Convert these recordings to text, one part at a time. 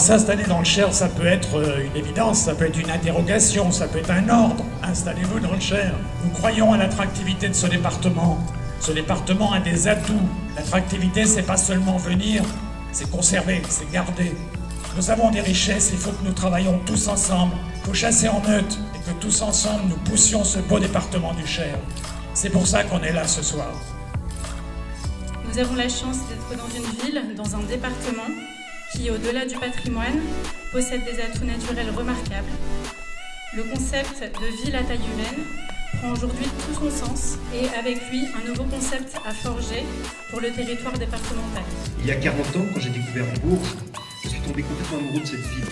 S'installer dans le Cher, ça peut être euh, une évidence, ça peut être une interrogation, ça peut être un ordre. Installez-vous dans le Cher. Nous croyons à l'attractivité de ce département. Ce département a des atouts. L'attractivité, c'est pas seulement venir, c'est conserver, c'est garder. Nous avons des richesses, il faut que nous travaillions tous ensemble. Il faut chasser en meute et que tous ensemble nous poussions ce beau département du Cher. C'est pour ça qu'on est là ce soir. Nous avons la chance d'être dans une ville, dans un département qui, au-delà du patrimoine, possède des atouts naturels remarquables. Le concept de ville à taille humaine prend aujourd'hui tout son sens et avec lui un nouveau concept à forger pour le territoire départemental. Il y a 40 ans, quand j'ai découvert Bourges, je suis tombé complètement amoureux de cette ville.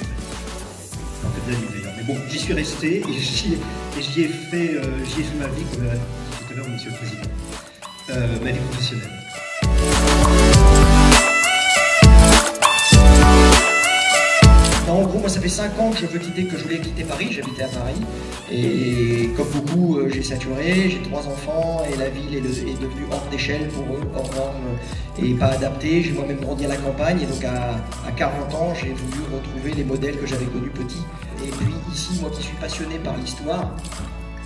En fait, d'ailleurs. Mais bon, j'y suis resté et j'y ai, fait, euh, ai fait ma vie, comme dit tout à l'heure Monsieur le Président, euh, ma vie professionnelle. En gros, moi, ça fait 5 ans que je veux quitter, que je voulais quitter Paris. J'habitais à Paris. Et comme beaucoup, euh, j'ai saturé, j'ai trois enfants et la ville est, devenue hors d'échelle pour eux, hors normes et pas adaptée. J'ai moi-même grandi à la campagne et donc à, 40 ans, j'ai voulu retrouver les modèles que j'avais connus petits. Et puis ici, moi qui suis passionné par l'histoire,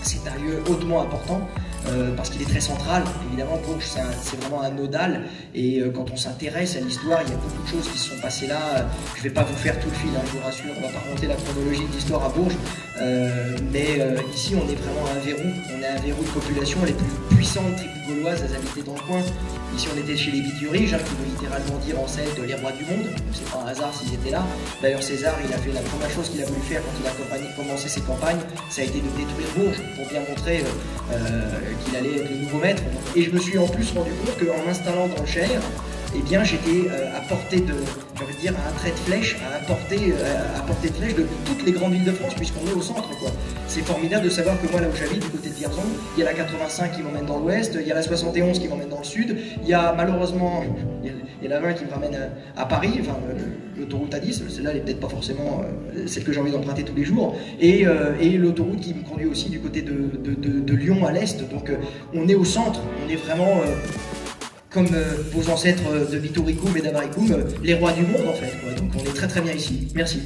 c'est un lieu hautement important euh, parce qu'il est très central. Évidemment, Bourges, c'est vraiment un nodal. Et euh, quand on s'intéresse à l'histoire, il y a beaucoup de choses qui se sont passées là. Je ne vais pas vous faire tout le fil, hein, je vous rassure, on ne va pas remonter la chronologie de l'histoire à Bourges. Euh, mais ici, on est vraiment un verrou. On est un verrou de population. Les plus puissantes tribus gauloises, elles habitaient dans le coin. Ici, on était chez les Bituriges, qui veut littéralement dire en celte les rois du monde. C'est pas un hasard s'ils étaient là. D'ailleurs, César, il a fait la première chose qu'il a voulu faire quand il a commencé ses campagnes, ça a été de détruire Bourges pour bien montrer qu'il allait être le nouveau maître. Et je me suis en plus rendu compte qu'en m'installant dans le eh bien j'étais euh, à portée de, j'ai dire, à un trait de flèche, à portée, euh, à portée de flèche de toutes les grandes villes de France, puisqu'on est au centre. C'est formidable de savoir que moi, là où j'habite, du côté de Vierzon, il y a la 85 qui m'emmène dans l'ouest, il y a la 71 qui m'emmène dans le sud, il y a malheureusement, il y a, la 20 qui me ramène à, Paris, enfin l'autoroute A10, celle-là elle n'est peut-être pas forcément euh, celle que j'ai envie d'emprunter tous les jours, et, et l'autoroute qui me conduit aussi du côté de Lyon à l'est. Donc on est au centre, on est vraiment comme euh, vos ancêtres de Vitoricum et d'Avaricum, euh, les rois du monde en fait. Donc on est très très bien ici. Merci.